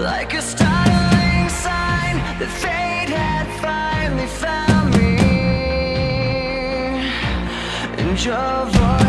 Like a startling sign that fate had finally found me. And your voice.